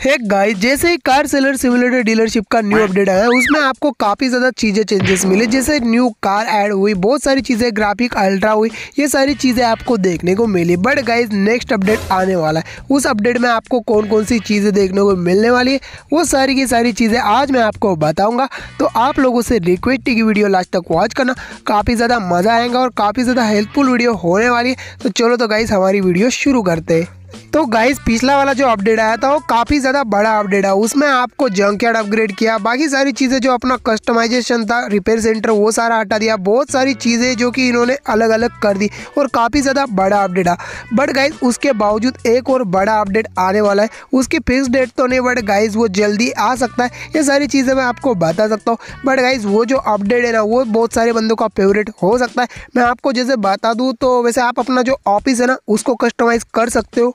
है गाइस जैसे ही कार सेलर सिमुलेटर डीलरशिप का न्यू अपडेट आया, उसमें आपको काफ़ी ज़्यादा चीज़ें चेंजेस मिले। जैसे न्यू कार ऐड हुई, बहुत सारी चीज़ें ग्राफिक अल्ट्रा हुई, ये सारी चीज़ें आपको देखने को मिली। बट गाइस नेक्स्ट अपडेट आने वाला है। उस अपडेट में आपको कौन कौन सी चीज़ें देखने को मिलने वाली है, वो सारी की सारी चीज़ें आज मैं आपको बताऊँगा। तो आप लोगों से रिक्वेस्ट की वीडियो लास्ट तक वॉच करना। काफ़ी ज़्यादा मज़ा आएगा और काफ़ी ज़्यादा हेल्पफुल वीडियो होने वाली है। तो चलो तो गाइस हमारी वीडियो शुरू करते हैं। तो गाइस पिछला वाला जो अपडेट आया था, वो काफ़ी ज़्यादा बड़ा अपडेट है। उसमें आपको जंक यार्ड अपग्रेड किया, बाकी सारी चीज़ें जो अपना कस्टमाइजेशन था रिपेयर सेंटर वो सारा हटा दिया। बहुत सारी चीज़ें जो कि इन्होंने अलग अलग कर दी और काफ़ी ज़्यादा बड़ा अपडेट आ बट गाइज़ उसके बावजूद एक और बड़ा अपडेट आने वाला है। उसकी फिक्स डेट तो नहीं बट गाइज़ वो जल्दी आ सकता है। ये सारी चीज़ें मैं आपको बता सकता हूँ। बट गाइज़ वो जो अपडेट है ना, वो बहुत सारे बंदों का फेवरेट हो सकता है। मैं आपको जैसे बता दूँ तो वैसे आप अपना जो ऑफ़िस है ना, उसको कस्टमाइज़ कर सकते हो।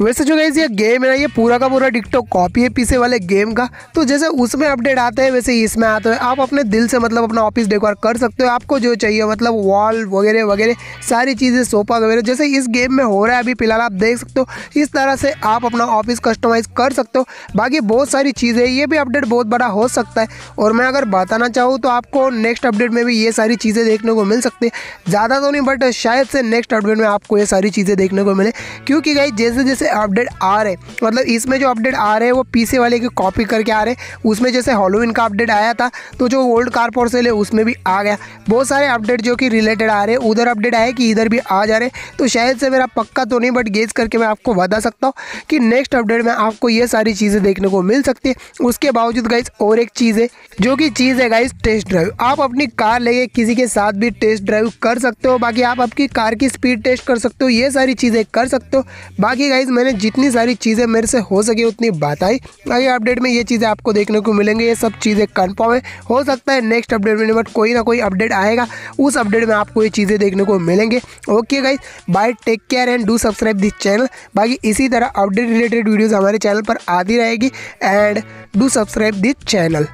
वैसे जो गाइज़ ये गेम है ना, ये पूरा का पूरा डिक्टो कॉपी है पीछे वाले गेम का। तो जैसे उसमें अपडेट आते हैं, वैसे इसमें आते हैं। आप अपने दिल से मतलब अपना ऑफ़िस डेकोर कर सकते हो। आपको जो चाहिए मतलब वॉल वगैरह वगैरह, सारी चीज़ें सोफा वगैरह, जैसे इस गेम में हो रहा है अभी फ़िलहाल, आप देख सकते हो। इस तरह से आप अपना ऑफ़िस कस्टमाइज कर सकते हो। बाकी बहुत सारी चीज़ें ये भी अपडेट बहुत बड़ा हो सकता है। और मैं अगर बताना चाहूँ तो आपको नेक्स्ट अपडेट में भी ये सारी चीज़ें देखने को मिल सकती है। ज़्यादा तो नहीं बट शायद से नेक्स्ट अपडेट में आपको ये सारी चीज़ें देखने को मिले। क्योंकि गाई जैसे जैसे अपडेट आ रहे मतलब इसमें जो अपडेट आ रहे हैं, वो पीछे वाले की कॉपी करके आ रहे उसमें जैसे हॉलोविन का अपडेट आया था तो जो ओल्ड कार फॉर सेल है, उसमें भी आ गया। बहुत सारे अपडेट जो कि रिलेटेड आ रहे हैं। उधर अपडेट आए कि इधर भी आ जा रहे तो शायद से मेरा पक्का तो नहीं बट गेज करके मैं आपको बता सकता हूँ कि नेक्स्ट अपडेट में आपको ये सारी चीज़ें देखने को मिल सकती है। उसके बावजूद गाइज़ और एक चीज़ है, जो कि चीज़ है गाइज़ टेस्ट ड्राइव आप अपनी कार लेके किसी के साथ भी टेस्ट ड्राइव कर सकते हो। बाकी आप आपकी कार की स्पीड टेस्ट कर सकते हो। ये सारी चीज़ें कर सकते हो। बाकी गाइज़ मैंने जितनी सारी चीज़ें मेरे से हो सके उतनी बात आई। आगे अपडेट में ये चीज़ें आपको देखने को मिलेंगे, ये सब चीज़ें कन्फर्म है। हो सकता है नेक्स्ट अपडेट में बट कोई ना कोई अपडेट आएगा। उस अपडेट में आपको ये चीज़ें देखने को मिलेंगे। Okay guys bye take care and do subscribe this channel बाकी इसी तरह अपडेट रिलेटेड वीडियोज़ हमारे चैनल पर आती रहेगी। And do subscribe this channel